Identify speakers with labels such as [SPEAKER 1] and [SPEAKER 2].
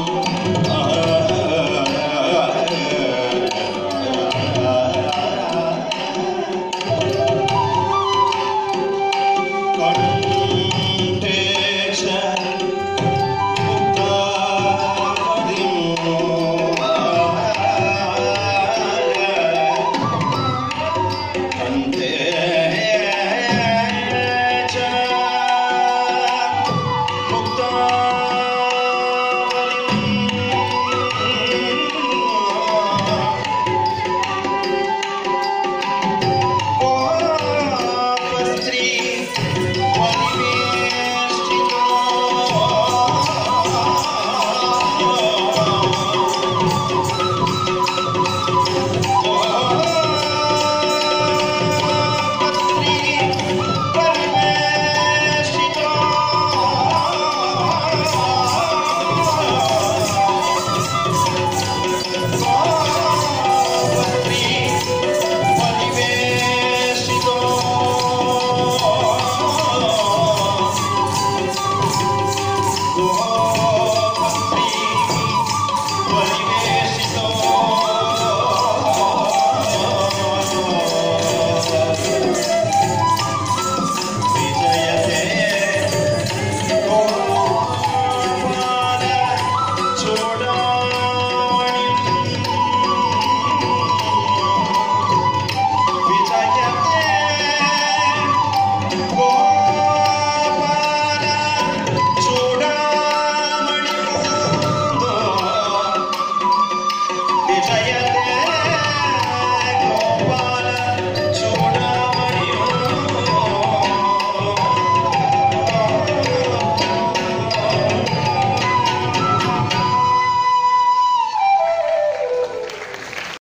[SPEAKER 1] Oh.